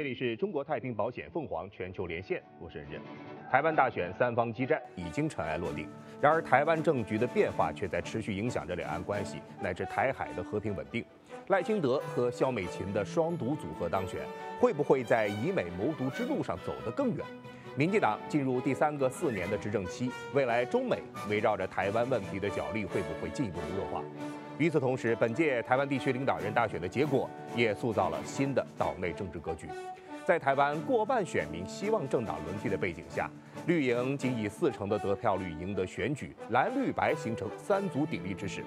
这里是中国太平保险凤凰全球连线，我是任任。台湾大选三方激战已经尘埃落定，然而台湾政局的变化却在持续影响着两岸关系乃至台海的和平稳定。赖清德和萧美琴的双独组合当选，会不会在以美谋独之路上走得更远？民进党进入第三个四年的执政期，未来中美围绕着台湾问题的角力会不会进一步的恶化？与此同时，本届台湾地区领导人大选的结果也塑造了新的岛内政治格局。在台湾过半选民希望政党轮替的背景下，绿营仅以四成的得票率赢得选举，蓝绿白形成三足鼎立之势。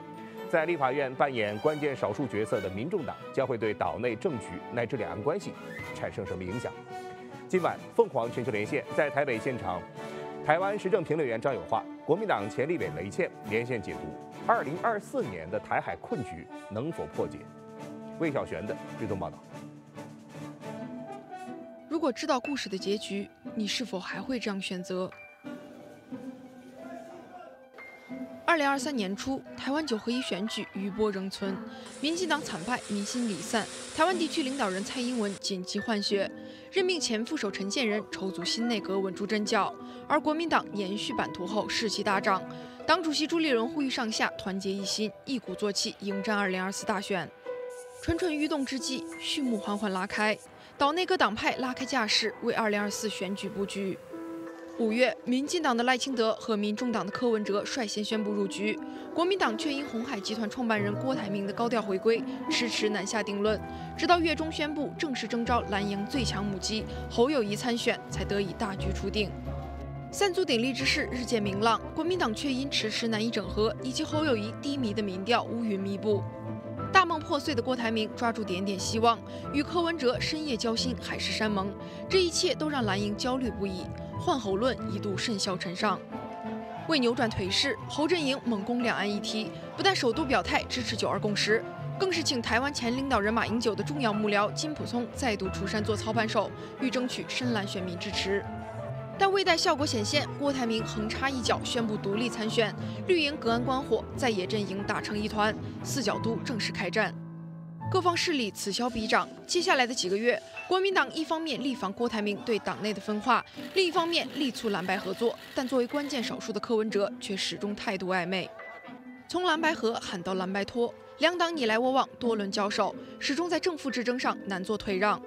在立法院扮演关键少数角色的民众党将会对岛内政局乃至两岸关系产生什么影响？今晚凤凰全球连线在台北现场，台湾时政评论员张友化、国民党前立委雷倩连线解读二零二四年的台海困局能否破解？魏小璇的追踪报道。如果知道故事的结局，你是否还会这样选择？二零二三年初，台湾九合一选举余波仍存，民进党惨败，民心离散，台湾地区领导人蔡英文紧急换血，任命前副手陈建仁筹组新内阁稳住阵脚，而国民党延续版图后士气大涨，党主席朱立伦呼吁上下团结一心，一鼓作气迎战二零二四大选。蠢蠢欲动之际，序幕缓缓拉开。岛内各党派拉开架势，为2024选举布局。五月，民进党的赖清德和民众党的柯文哲率先宣布入局，国民党却因红海集团创办人郭台铭的高调回归，迟迟难下定论。直到月中宣布正式征召蓝营最强母鸡侯友谊参选，才得以大局初定。三足鼎立之势日渐明朗，国民党却因迟迟难以整合，以及侯友谊低迷的民调乌云密布。大梦破碎的郭台铭抓住点点希望，与柯文哲深夜交心，海誓山盟，这一切都让蓝营焦虑不已，换侯论一度甚嚣尘上。为扭转颓势，侯阵营猛攻两岸议题，不但首度表态支持九二共识，更是请台湾前领导人马英九的重要幕僚金普聪再度出山做操盘手，欲争取深蓝选民支持。但未待效果显现，郭台铭横插一脚宣布独立参选，绿营隔岸观火，在野阵营打成一团，四角都正式开战，各方势力此消彼长。接下来的几个月，国民党一方面力防郭台铭对党内的分化，另一方面力促蓝白合作，但作为关键少数的柯文哲却始终态度暧昧，从蓝白合喊到蓝白拖，两党你来我往，多轮交手，始终在正负之争上难做退让。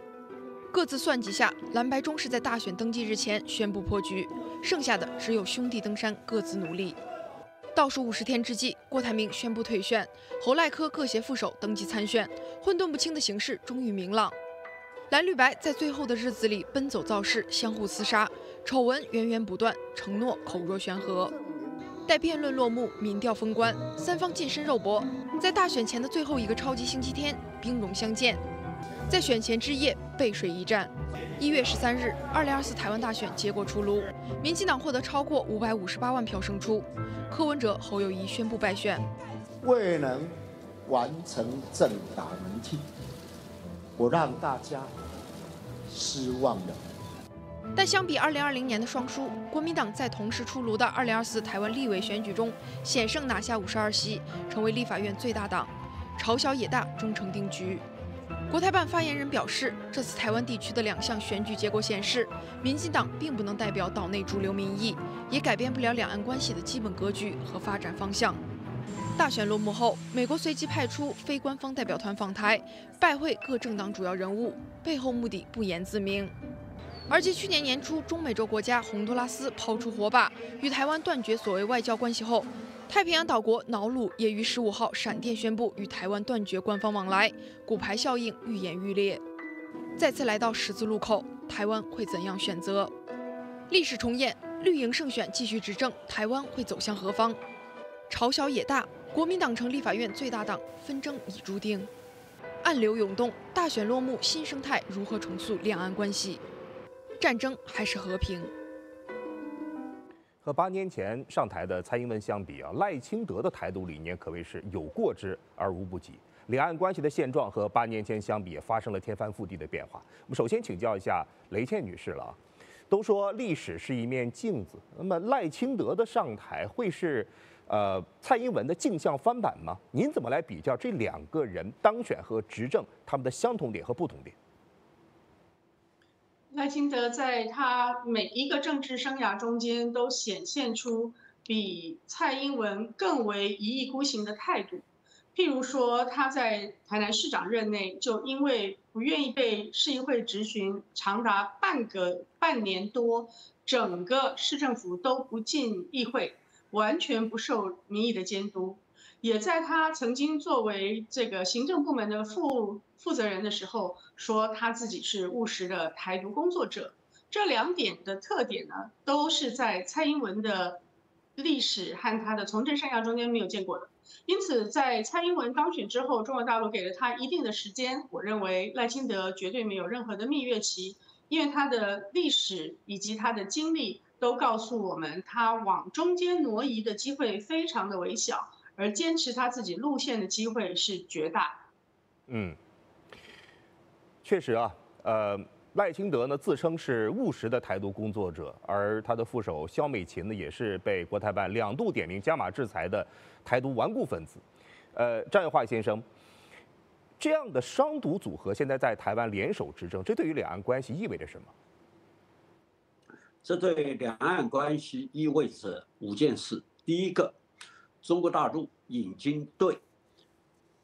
各自算计下，蓝白终是在大选登记日前宣布破局，剩下的只有兄弟登山，各自努力。倒数五十天之际，郭台铭宣布退选，侯赖科各携副手登记参选，混沌不清的形势终于明朗。蓝绿白在最后的日子里奔走造势，相互厮杀，丑闻源源不断，承诺口若悬河。待辩论落幕，民调封关，三方近身肉搏，在大选前的最后一个超级星期天，兵戎相见。在选前之夜背水一战。一月十三日，二零二四台湾大选结果出炉，民进党获得超过五百五十八万票胜出，柯文哲、侯友谊宣布败选，未能完成政党轮替，我让大家失望了。但相比二零二零年的双输，国民党在同时出炉的二零二四台湾立委选举中险胜拿下五十二席，成为立法院最大党，朝小野大终成定局。国台办发言人表示，这次台湾地区的两项选举结果显示，民进党并不能代表岛内主流民意，也改变不了两岸关系的基本格局和发展方向。大选落幕后，美国随即派出非官方代表团访台，拜会各政党主要人物，背后目的不言自明。而继去年年初中美洲国家洪都拉斯抛出火把，与台湾断绝所谓外交关系后，太平洋岛国瑙鲁也于十五号闪电宣布与台湾断绝官方往来，骨牌效应愈演愈烈。再次来到十字路口，台湾会怎样选择？历史重演，绿营胜选继续执政，台湾会走向何方？朝小野大，国民党成立法院最大党，纷争已注定。暗流涌动，大选落幕，新生态如何重塑两岸关系？战争还是和平？和八年前上台的蔡英文相比啊，赖清德的台独理念可谓是有过之而无不及。两岸关系的现状和八年前相比也发生了天翻覆地的变化。我们首先请教一下雷倩女士了啊，都说历史是一面镜子，那么赖清德的上台会是呃蔡英文的镜像翻版吗？您怎么来比较这两个人当选和执政他们的相同点和不同点？赖清德在他每一个政治生涯中间都显现出比蔡英文更为一意孤行的态度。譬如说，他在台南市长任内，就因为不愿意被市议会质询长达半个半年多，整个市政府都不进议会，完全不受民意的监督。也在他曾经作为这个行政部门的副负责人的时候，说他自己是务实的台独工作者。这两点的特点呢，都是在蔡英文的历史和他的从政生涯中间没有见过的。因此，在蔡英文当选之后，中国大陆给了他一定的时间。我认为赖清德绝对没有任何的蜜月期，因为他的历史以及他的经历都告诉我们，他往中间挪移的机会非常的微小。而坚持他自己路线的机会是绝大。嗯，确实啊，呃，赖清德呢自称是务实的台独工作者，而他的副手肖美琴呢也是被国台办两度点名加码制裁的台独顽固分子。呃，张友化先生，这样的双独组合现在在台湾联手执政，这对于两岸关系意味着什么？这对两岸关系意味着五件事。第一个。中国大陆已经对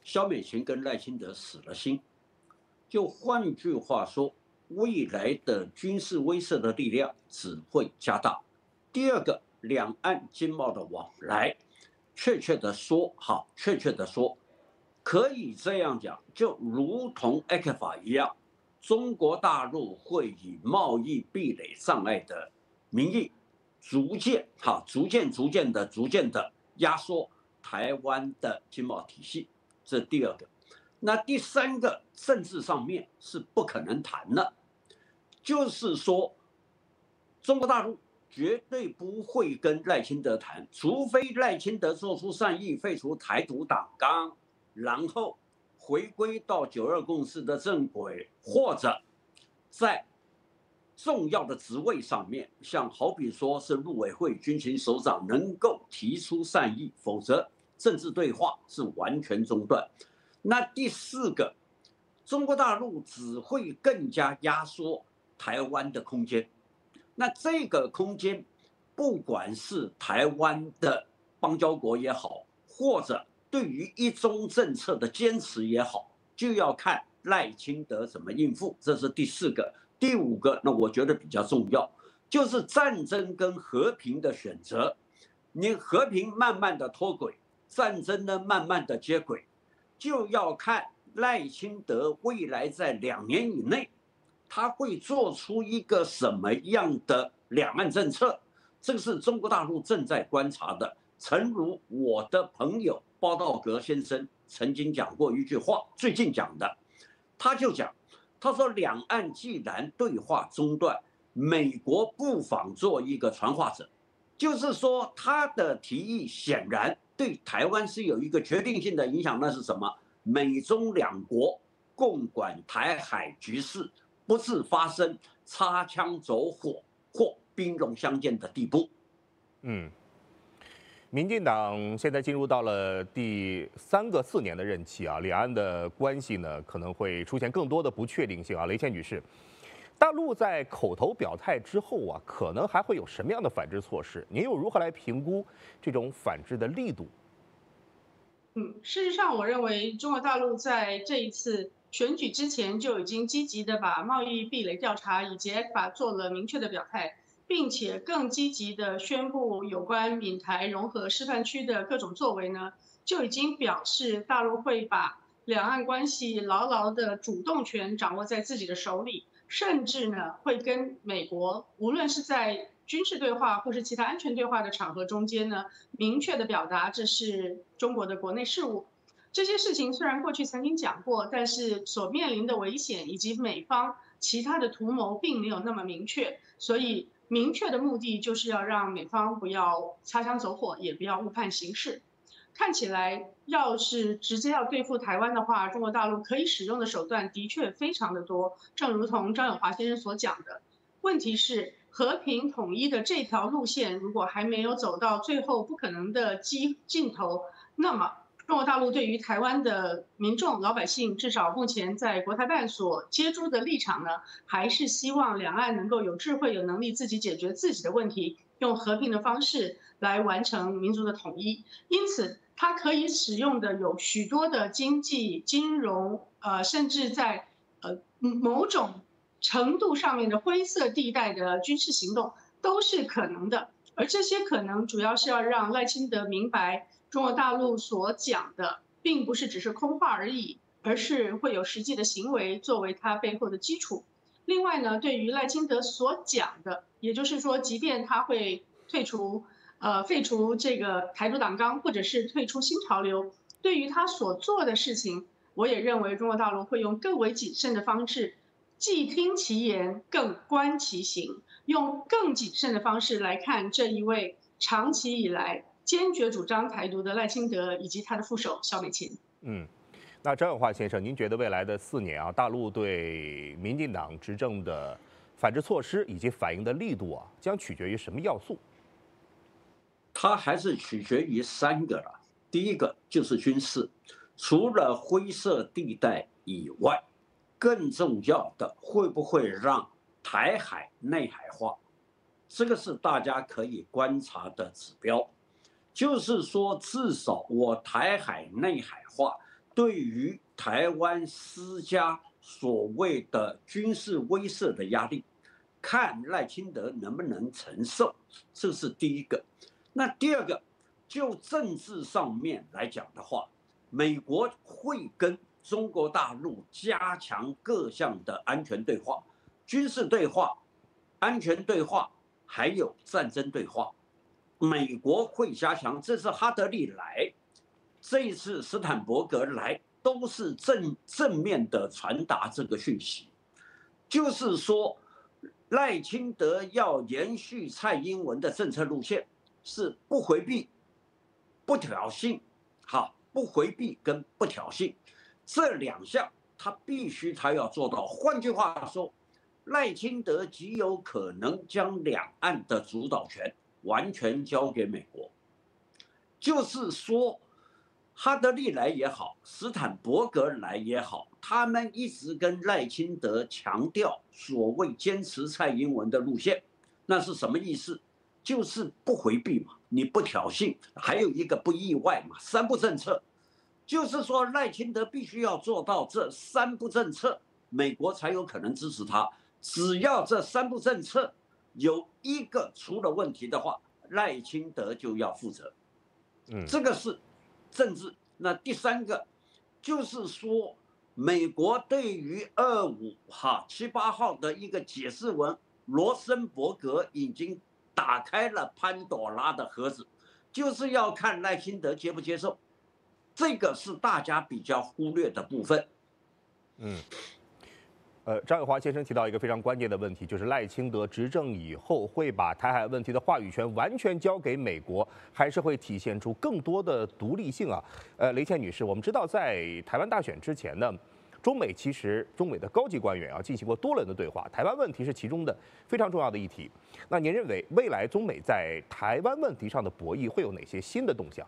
肖美琴跟赖清德死了心，就换句话说，未来的军事威慑的力量只会加大。第二个，两岸经贸的往来，确切的说，好，确切的说，可以这样讲，就如同 A 克法一样，中国大陆会以贸易壁垒障碍的名义，逐渐，哈，逐渐，逐渐的，逐渐的。压缩台湾的经贸体系，这第二个。那第三个，政治上面是不可能谈的，就是说，中国大陆绝对不会跟赖清德谈，除非赖清德做出善意，废除台独党纲，然后回归到九二共识的正轨，或者在。重要的职位上面，像好比说是陆委会军情首长能够提出善意，否则政治对话是完全中断。那第四个，中国大陆只会更加压缩台湾的空间。那这个空间，不管是台湾的邦交国也好，或者对于一中政策的坚持也好，就要看赖清德怎么应付。这是第四个。第五个，那我觉得比较重要，就是战争跟和平的选择。你和平慢慢的脱轨，战争呢慢慢的接轨，就要看赖清德未来在两年以内，他会做出一个什么样的两岸政策。这个是中国大陆正在观察的。诚如我的朋友包道格先生曾经讲过一句话，最近讲的，他就讲。他说：“两岸既然对话中断，美国不妨做一个传话者，就是说他的提议显然对台湾是有一个决定性的影响。那是什么？美中两国共管台海局势，不致发生擦枪走火或兵戎相见的地步。”嗯。民进党现在进入到了第三个四年的任期啊，两岸的关系呢可能会出现更多的不确定性啊。雷倩女士，大陆在口头表态之后啊，可能还会有什么样的反制措施？您又如何来评估这种反制的力度？嗯，事实上，我认为中国大陆在这一次选举之前就已经积极的把贸易壁垒调查以及把做了明确的表态。并且更积极的宣布有关闽台融合示范区的各种作为呢，就已经表示大陆会把两岸关系牢牢的主动权掌握在自己的手里，甚至呢会跟美国无论是在军事对话或是其他安全对话的场合中间呢，明确的表达这是中国的国内事务。这些事情虽然过去曾经讲过，但是所面临的危险以及美方其他的图谋并没有那么明确，所以。明确的目的就是要让美方不要擦枪走火，也不要误判形势。看起来，要是直接要对付台湾的话，中国大陆可以使用的手段的确非常的多。正如同张永华先生所讲的，问题是和平统一的这条路线如果还没有走到最后不可能的尽尽头，那么中国大陆对于台湾的民众、老百姓，至少目前在国台办所接诸的立场呢，还是希望两岸能够有智慧、有能力自己解决自己的问题，用和平的方式来完成民族的统一。因此，它可以使用的有许多的经济、金融，呃，甚至在呃某种程度上面的灰色地带的军事行动都是可能的。而这些可能主要是要让赖清德明白，中国大陆所讲的并不是只是空话而已，而是会有实际的行为作为他背后的基础。另外呢，对于赖清德所讲的，也就是说，即便他会退出，呃，废除这个台独党纲，或者是退出新潮流，对于他所做的事情，我也认为中国大陆会用更为谨慎的方式，既听其言，更观其行。用更谨慎的方式来看这一位长期以来坚决主张台独的赖清德以及他的副手肖美琴。嗯，那张永华先生，您觉得未来的四年啊，大陆对民进党执政的反制措施以及反应的力度啊，将取决于什么要素？它还是取决于三个了。第一个就是军事，除了灰色地带以外，更重要的会不会让？台海内海化，这个是大家可以观察的指标。就是说，至少我台海内海化对于台湾施加所谓的军事威慑的压力，看赖清德能不能承受，这是第一个。那第二个，就政治上面来讲的话，美国会跟中国大陆加强各项的安全对话。军事对话、安全对话，还有战争对话，美国会加强。这次哈德利来，这一次斯坦伯格来，都是正正面的传达这个讯息，就是说赖清德要延续蔡英文的政策路线，是不回避、不挑衅，好，不回避跟不挑衅这两项，他必须他要做到。换句话说。赖清德极有可能将两岸的主导权完全交给美国，就是说，哈德利来也好，斯坦伯格来也好，他们一直跟赖清德强调所谓坚持蔡英文的路线，那是什么意思？就是不回避嘛，你不挑衅，还有一个不意外嘛，三不政策，就是说赖清德必须要做到这三不政策，美国才有可能支持他。只要这三部政策有一个出了问题的话，赖清德就要负责。嗯，这个是政治。那第三个就是说，美国对于二五哈七八号的一个解释文，罗森伯格已经打开了潘朵拉的盒子，就是要看赖清德接不接受。这个是大家比较忽略的部分。嗯。呃，张友华先生提到一个非常关键的问题，就是赖清德执政以后会把台海问题的话语权完全交给美国，还是会体现出更多的独立性啊？呃，雷倩女士，我们知道在台湾大选之前呢，中美其实中美的高级官员啊进行过多轮的对话，台湾问题是其中的非常重要的议题。那您认为未来中美在台湾问题上的博弈会有哪些新的动向？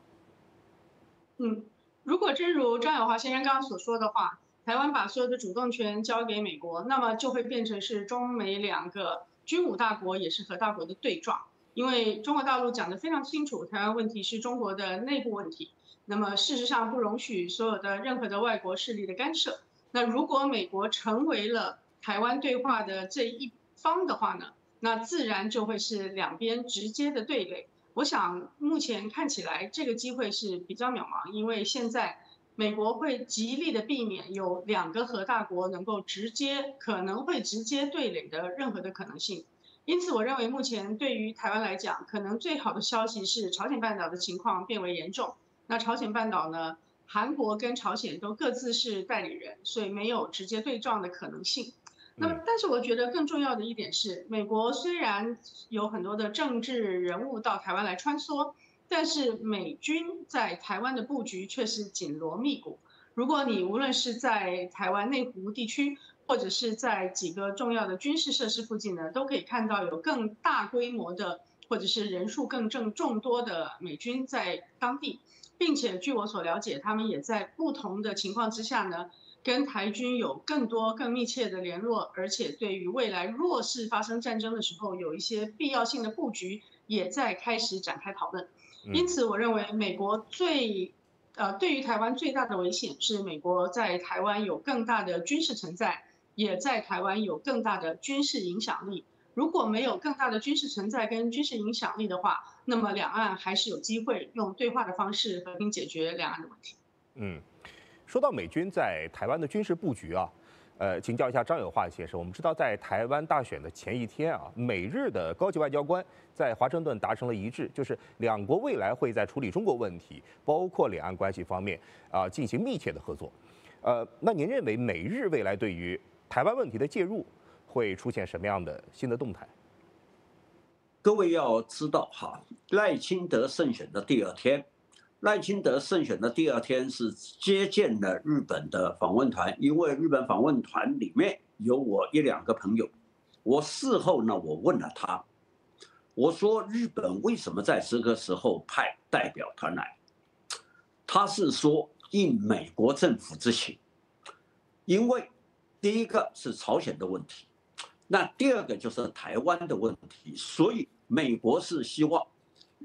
嗯，如果真如张友华先生刚刚所说的话。台湾把所有的主动权交给美国，那么就会变成是中美两个军武大国也是核大国的对撞。因为中国大陆讲得非常清楚，台湾问题是中国的内部问题，那么事实上不容许所有的任何的外国势力的干涉。那如果美国成为了台湾对话的这一方的话呢，那自然就会是两边直接的对垒。我想目前看起来这个机会是比较渺茫，因为现在。美国会极力的避免有两个核大国能够直接可能会直接对垒的任何的可能性，因此我认为目前对于台湾来讲，可能最好的消息是朝鲜半岛的情况变为严重。那朝鲜半岛呢，韩国跟朝鲜都各自是代理人，所以没有直接对撞的可能性。那么，但是我觉得更重要的一点是，美国虽然有很多的政治人物到台湾来穿梭。但是美军在台湾的布局却是紧锣密鼓。如果你无论是在台湾内湖地区，或者是在几个重要的军事设施附近呢，都可以看到有更大规模的或者是人数更正众多的美军在当地，并且据我所了解，他们也在不同的情况之下呢，跟台军有更多更密切的联络，而且对于未来若是发生战争的时候，有一些必要性的布局也在开始展开讨论。因此，我认为美国最呃对于台湾最大的危险是美国在台湾有更大的军事存在，也在台湾有更大的军事影响力。如果没有更大的军事存在跟军事影响力的话，那么两岸还是有机会用对话的方式和平解决两岸的问题。嗯，说到美军在台湾的军事布局啊，呃，请教一下张友华先生。我们知道，在台湾大选的前一天啊，美日的高级外交官在华盛顿达成了一致，就是两国未来会在处理中国问题，包括两岸关系方面啊，进行密切的合作。呃，那您认为美日未来对于台湾问题的介入？会出现什么样的新的动态？各位要知道哈，赖清德胜选的第二天，赖清德胜选的第二天是接见了日本的访问团，因为日本访问团里面有我一两个朋友。我事后呢，我问了他，我说日本为什么在这个时候派代表团来？他是说应美国政府之请，因为第一个是朝鲜的问题。那第二个就是台湾的问题，所以美国是希望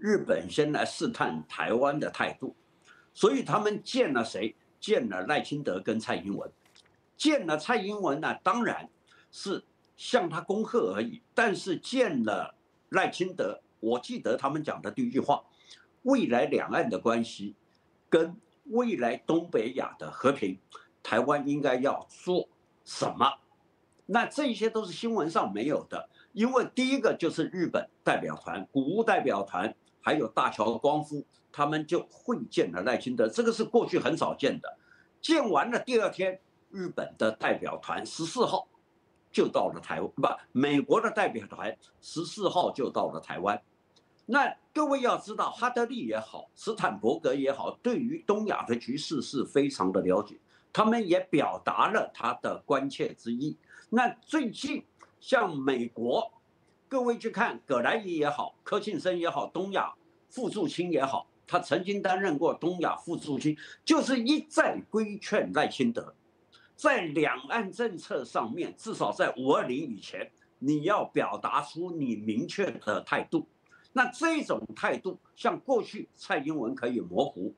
日本先来试探台湾的态度，所以他们见了谁？见了赖清德跟蔡英文，见了蔡英文呢，当然是向他恭贺而已。但是见了赖清德，我记得他们讲的第一句话：未来两岸的关系跟未来东北亚的和平，台湾应该要做什么？那这些都是新闻上没有的，因为第一个就是日本代表团、谷物代表团，还有大桥光夫，他们就会见了赖清德，这个是过去很少见的。见完了第二天，日本的代表团十四号就到了台湾，不，美国的代表团十四号就到了台湾。那各位要知道，哈德利也好，斯坦伯格也好，对于东亚的局势是非常的了解，他们也表达了他的关切之意。那最近像美国，各位去看葛莱伊也好，柯庆生也好，东亚副驻青也好，他曾经担任过东亚副驻青，就是一再规劝赖清德，在两岸政策上面，至少在五二零以前，你要表达出你明确的态度。那这种态度，像过去蔡英文可以模糊，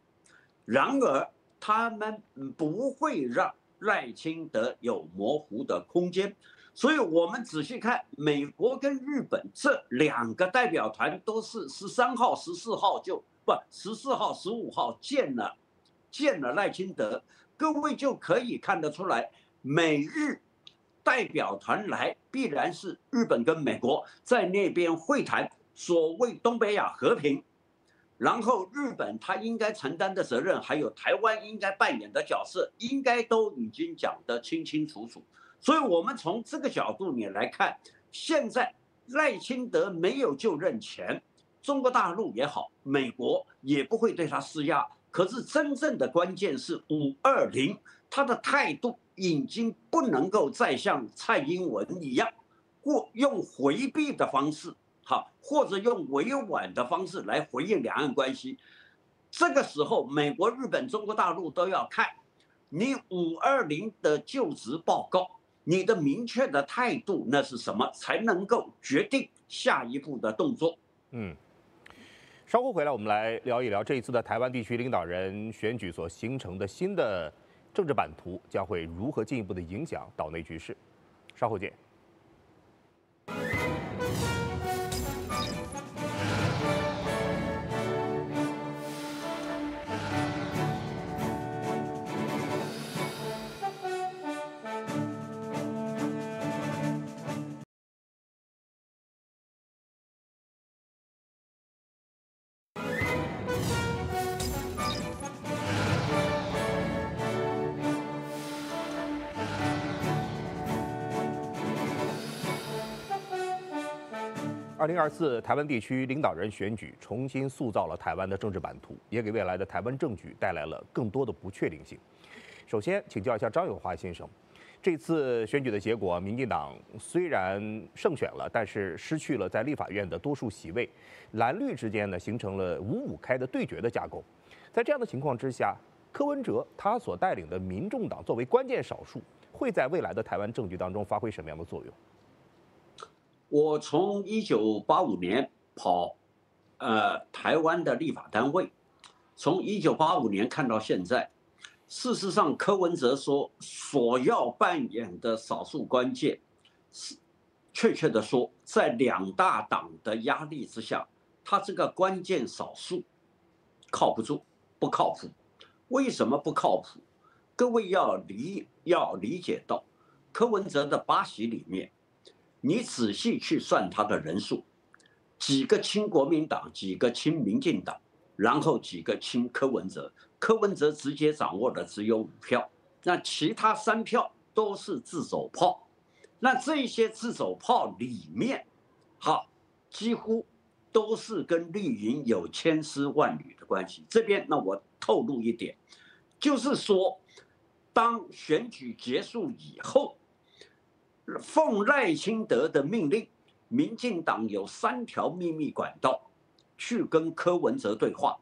然而他们不会让。赖清德有模糊的空间，所以我们仔细看，美国跟日本这两个代表团都是十三号、十四号就不十四号、十五号见了，见了赖清德，各位就可以看得出来，美日代表团来必然是日本跟美国在那边会谈所谓东北亚和平。然后日本他应该承担的责任，还有台湾应该扮演的角色，应该都已经讲得清清楚楚。所以，我们从这个角度你来看，现在赖清德没有就任前，中国大陆也好，美国也不会对他施压。可是，真正的关键是五二零，他的态度已经不能够再像蔡英文一样，过用回避的方式。好，或者用委婉的方式来回应两岸关系，这个时候，美国、日本、中国大陆都要看你五二零的就职报告，你的明确的态度那是什么，才能够决定下一步的动作。嗯，稍后回来，我们来聊一聊这一次的台湾地区领导人选举所形成的新的政治版图，将会如何进一步的影响岛内局势。稍后见。二零二四台湾地区领导人选举重新塑造了台湾的政治版图，也给未来的台湾政局带来了更多的不确定性。首先，请教一下张友华先生，这次选举的结果，民进党虽然胜选了，但是失去了在立法院的多数席位，蓝绿之间呢形成了五五开的对决的架构。在这样的情况之下，柯文哲他所带领的民众党作为关键少数，会在未来的台湾政局当中发挥什么样的作用？我从一九八五年跑，呃，台湾的立法单位，从一九八五年看到现在。事实上，柯文哲说所要扮演的少数关键，是确切的说，在两大党的压力之下，他这个关键少数靠不住，不靠谱。为什么不靠谱？各位要理要理解到，柯文哲的八席里面，你仔细去算他的人数，几个亲国民党，几个亲民进党，然后几个亲柯文哲。柯文哲直接掌握的只有五票，那其他三票都是自走炮。那这些自走炮里面，好，几乎都是跟绿营有千丝万缕的关系。这边那我透露一点，就是说，当选举结束以后，奉赖清德的命令，民进党有三条秘密管道去跟柯文哲对话。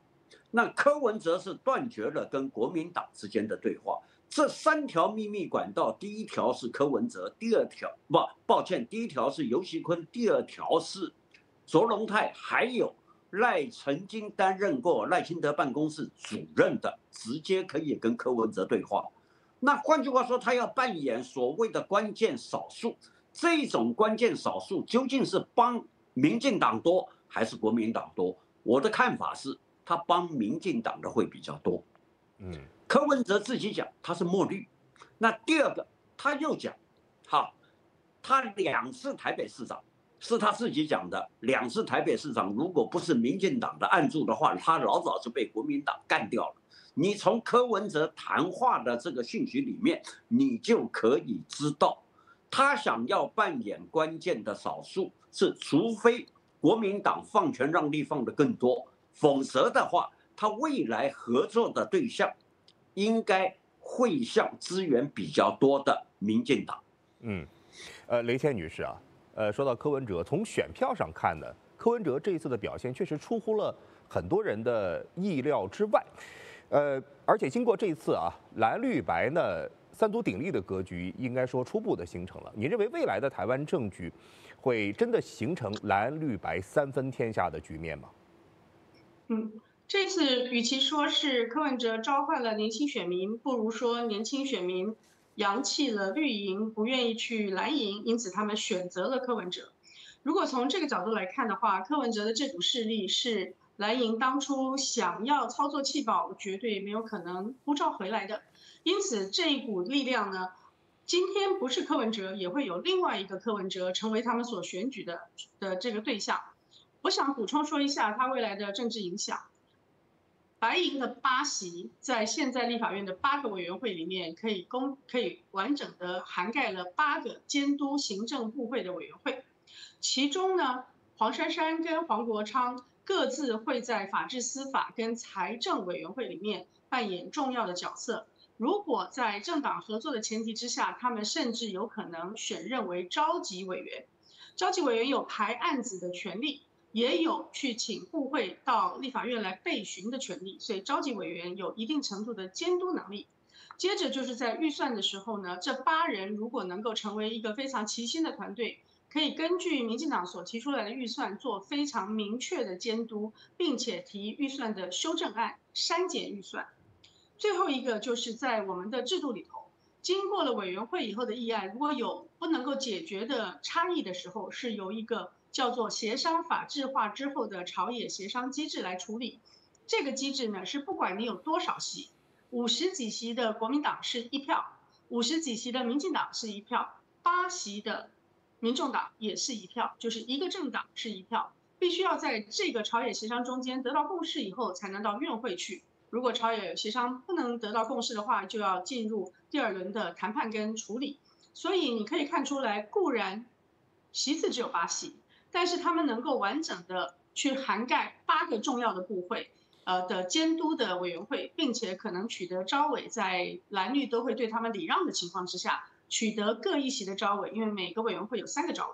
那柯文哲是断绝了跟国民党之间的对话。这三条秘密管道，第一条是柯文哲，第二条不，抱歉，第一条是尤锡坤，第二条是卓荣泰，还有赖曾经担任过赖清德办公室主任的，直接可以跟柯文哲对话。那换句话说，他要扮演所谓的关键少数，这种关键少数究竟是帮民进党多还是国民党多？我的看法是。他帮民进党的会比较多，嗯，柯文哲自己讲他是墨绿，那第二个他又讲，哈，他两次台北市长是他自己讲的，两次台北市长如果不是民进党的按住的话，他老早就被国民党干掉了。你从柯文哲谈话的这个信息里面，你就可以知道，他想要扮演关键的少数，是除非国民党放权让利放的更多。否则的话，他未来合作的对象应该会向资源比较多的民进党。嗯，呃，雷倩女士啊，呃，说到柯文哲，从选票上看呢，柯文哲这一次的表现确实出乎了很多人的意料之外。呃，而且经过这一次啊，蓝绿白呢三足鼎立的格局，应该说初步的形成了。你认为未来的台湾政局会真的形成蓝绿白三分天下的局面吗？嗯，这次与其说是柯文哲召唤了年轻选民，不如说年轻选民扬弃了绿营，不愿意去蓝营，因此他们选择了柯文哲。如果从这个角度来看的话，柯文哲的这股势力是蓝营当初想要操作弃保，绝对没有可能呼召回来的。因此这一股力量呢，今天不是柯文哲，也会有另外一个柯文哲成为他们所选举的的这个对象。我想补充说一下他未来的政治影响。白银的八席在现在立法院的八个委员会里面，可以公可以完整的涵盖了八个监督行政部会的委员会。其中呢，黄珊珊跟黄国昌各自会在法制司法跟财政委员会里面扮演重要的角色。如果在政党合作的前提之下，他们甚至有可能选任为召集委员。召集委员有排案子的权利。也有去请部会到立法院来备询的权利，所以召集委员有一定程度的监督能力。接着就是在预算的时候呢，这八人如果能够成为一个非常齐心的团队，可以根据民进党所提出来的预算做非常明确的监督，并且提预算的修正案、删减预算。最后一个就是在我们的制度里头，经过了委员会以后的议案，如果有不能够解决的差异的时候，是由一个。叫做协商法制化之后的朝野协商机制来处理，这个机制呢是不管你有多少席，五十几席的国民党是一票，五十几席的民进党是一票，八席的民众党也是一票，就是一个政党是一票，必须要在这个朝野协商中间得到共识以后才能到院会去。如果朝野协商不能得到共识的话，就要进入第二轮的谈判跟处理。所以你可以看出来，固然席次只有八席。但是他们能够完整的去涵盖八个重要的部会，呃的监督的委员会，并且可能取得招委在蓝绿都会对他们礼让的情况之下，取得各一席的招委，因为每个委员会有三个招委。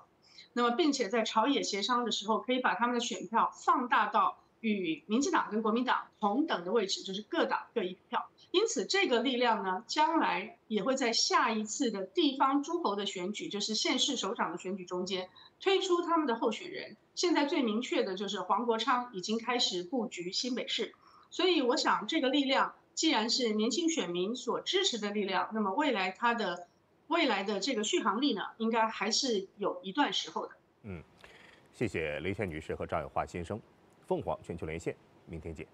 那么，并且在朝野协商的时候，可以把他们的选票放大到与民进党跟国民党同等的位置，就是各党各一票。因此，这个力量呢，将来也会在下一次的地方诸侯的选举，就是县市首长的选举中间推出他们的候选人。现在最明确的就是黄国昌已经开始布局新北市，所以我想这个力量既然是年轻选民所支持的力量，那么未来他的。未来的这个续航力呢，应该还是有一段时候的。嗯，谢谢雷倩女士和张永华先生，凤凰全球连线，明天见。